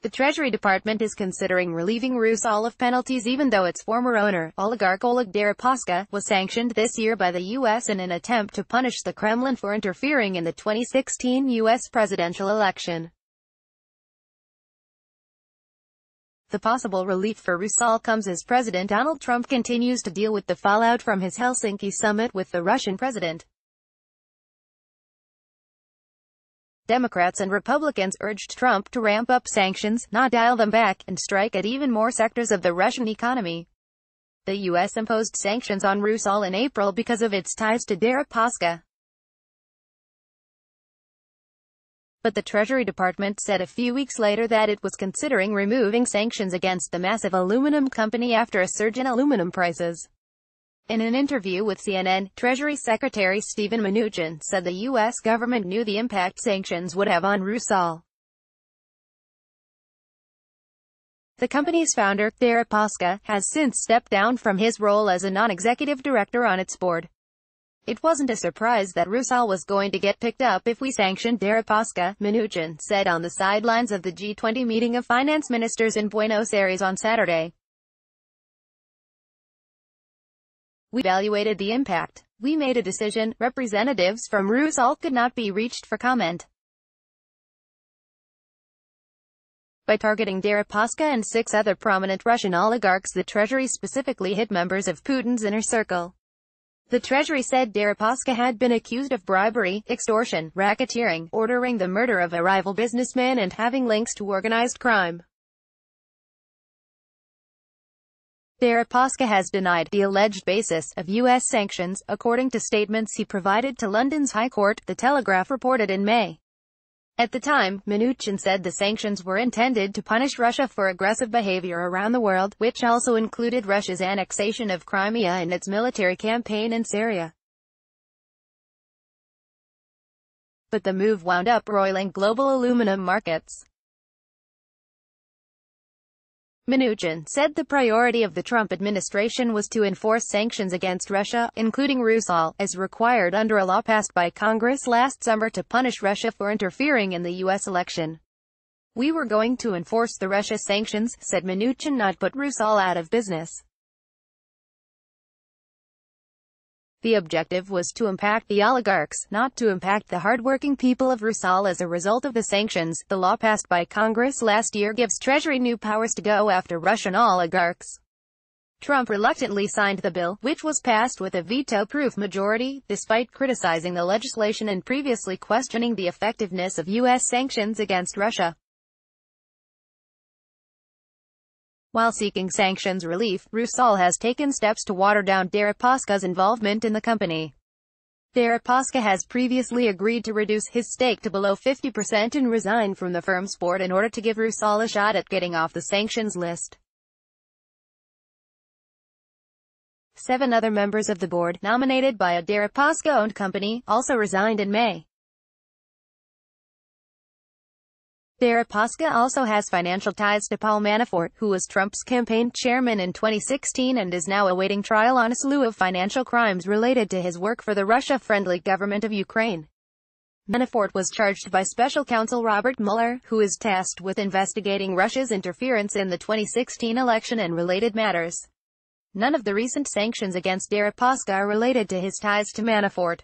The Treasury Department is considering relieving Rusal of penalties even though its former owner, oligarch Oleg Deripaska, was sanctioned this year by the U.S. in an attempt to punish the Kremlin for interfering in the 2016 U.S. presidential election. The possible relief for Rusal comes as President Donald Trump continues to deal with the fallout from his Helsinki summit with the Russian president. Democrats and Republicans urged Trump to ramp up sanctions, not dial them back, and strike at even more sectors of the Russian economy. The U.S. imposed sanctions on Rusal in April because of its ties to Deripaska. But the Treasury Department said a few weeks later that it was considering removing sanctions against the massive aluminum company after a surge in aluminum prices. In an interview with CNN, Treasury Secretary Steven Mnuchin said the U.S. government knew the impact sanctions would have on Rusal. The company's founder, Deripaska, has since stepped down from his role as a non-executive director on its board. It wasn't a surprise that Rusal was going to get picked up if we sanctioned Deripaska, Mnuchin said on the sidelines of the G20 meeting of finance ministers in Buenos Aires on Saturday. We evaluated the impact. We made a decision. Representatives from Rusal could not be reached for comment. By targeting Deripaska and six other prominent Russian oligarchs the Treasury specifically hit members of Putin's inner circle. The Treasury said Deripaska had been accused of bribery, extortion, racketeering, ordering the murder of a rival businessman and having links to organized crime. Deripaska has denied the alleged basis of U.S. sanctions, according to statements he provided to London's High Court, The Telegraph reported in May. At the time, Mnuchin said the sanctions were intended to punish Russia for aggressive behavior around the world, which also included Russia's annexation of Crimea and its military campaign in Syria. But the move wound up roiling global aluminum markets. Mnuchin said the priority of the Trump administration was to enforce sanctions against Russia, including Rusal, as required under a law passed by Congress last summer to punish Russia for interfering in the U.S. election. We were going to enforce the Russia sanctions, said Mnuchin not put Rusal out of business. The objective was to impact the oligarchs, not to impact the hardworking people of Rusal as a result of the sanctions. The law passed by Congress last year gives Treasury new powers to go after Russian oligarchs. Trump reluctantly signed the bill, which was passed with a veto-proof majority, despite criticizing the legislation and previously questioning the effectiveness of U.S. sanctions against Russia. While seeking sanctions relief, Rusal has taken steps to water down Deripaska's involvement in the company. Deripaska has previously agreed to reduce his stake to below 50% and resign from the firm's board in order to give Rusal a shot at getting off the sanctions list. Seven other members of the board, nominated by a Deripaska-owned company, also resigned in May. Deripaska also has financial ties to Paul Manafort, who was Trump's campaign chairman in 2016 and is now awaiting trial on a slew of financial crimes related to his work for the Russia-friendly government of Ukraine. Manafort was charged by special counsel Robert Mueller, who is tasked with investigating Russia's interference in the 2016 election and related matters. None of the recent sanctions against Deripaska are related to his ties to Manafort.